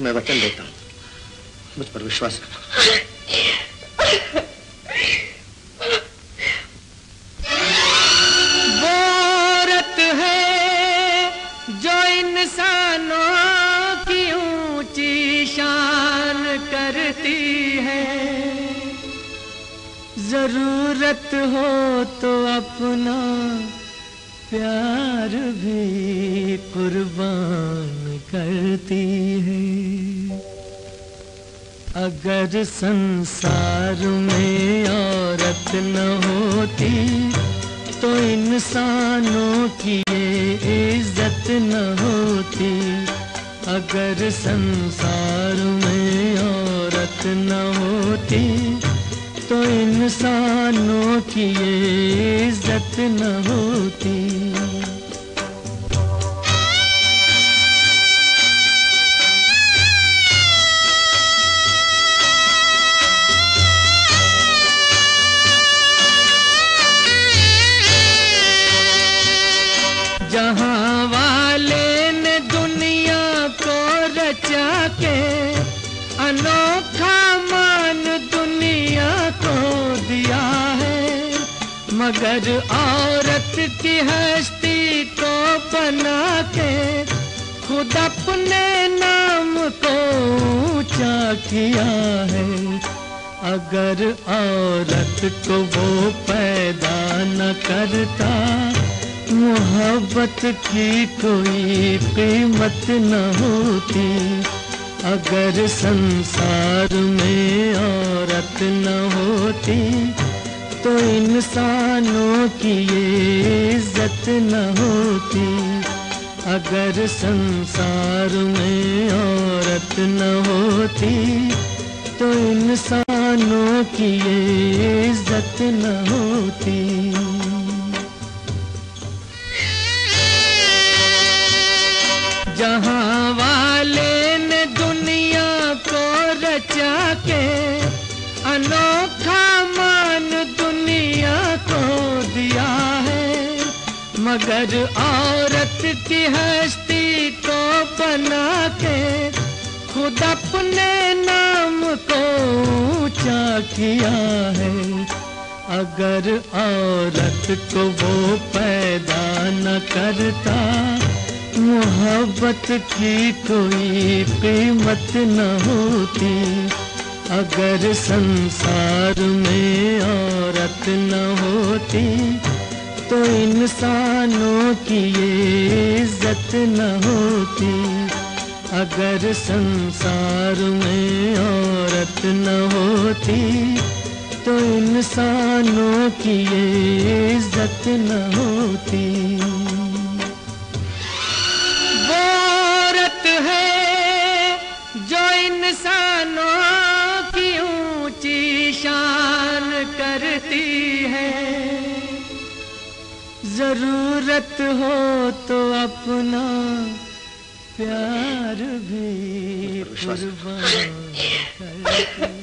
मैं वचन देता हूँ। मुझ पर विश्वास बोरत है जो इंसानों की ऊँची शान करती है। ज़रूरत हो तो अपना प्यार भी कुर्बान करती है। अगर संसार में औरत न होती तो इंसानों की ये इज़्ज़त न होती। अगर संसार में औरत न होती तो इंसानों की ये इज़्ज़त न होती। मगर औरत की हस्ती को बना के खुद अपने नाम को ऊँचा किया है। अगर औरत को वो पैदा न करता, मोहब्बत की कोई कीमत न होती। अगर संसार में औरत न होती तो इंसानों की ये इज़्ज़त न होती। अगर संसार में औरत न होती तो इंसानों की ये इज़्ज़त न होती। जहाँ वाले ने दुनिया को रचा के अनोखा मगर औरत की हस्ती को बना के खुद अपने नाम को ऊँचा किया है। अगर औरत को वो पैदा न करता, मोहब्बत की कोई कीमत न होती। अगर संसार में औरत न होती तो इंसानों की ये इज़्ज़त न होती। अगर संसार में औरत न होती तो इंसानों की ये इज़्ज़त न होती। ज़रूरत हो तो अपना प्यार भी कुर्बान कर